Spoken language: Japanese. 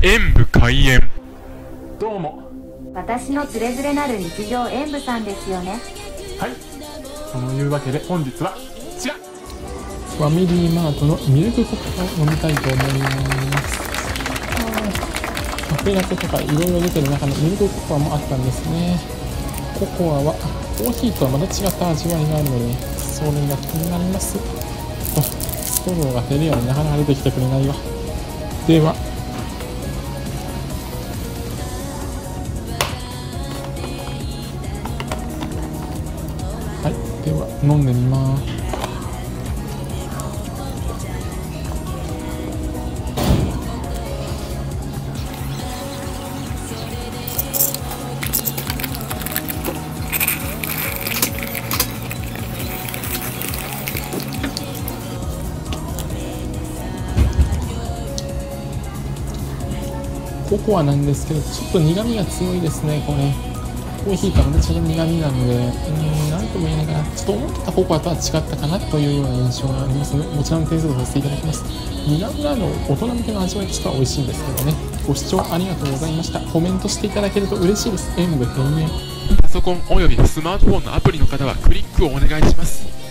演武開演。どうも。私のつれづれなる日常演舞さんですよね。はい。そのいうわけで本日はこちら。ファミリーマートのミルクココアを飲みたいと思います。カフェラテとかいろいろ出てる中のミルクココアもあったんですね。ココアはコーヒーとはまた違った味わいがあるのでそれが気になります。とストローが減るようになかなか出てきてくれないわ。では飲んでみます。ココアなんですけど、ちょっと苦味が強いですね、これ。コーヒーとはまた違う苦味なので、う、ん。とも言いながら。ちょっと思ってた方向とは違ったかなというような印象がありますので、こちらの点数とさせていただきます。苦味があの大人向けの味わいとしては美味しいんですけどね。ご視聴ありがとうございました。コメントしていただけると嬉しいです。演武閉園。パソコンおよびスマートフォンのアプリの方はクリックをお願いします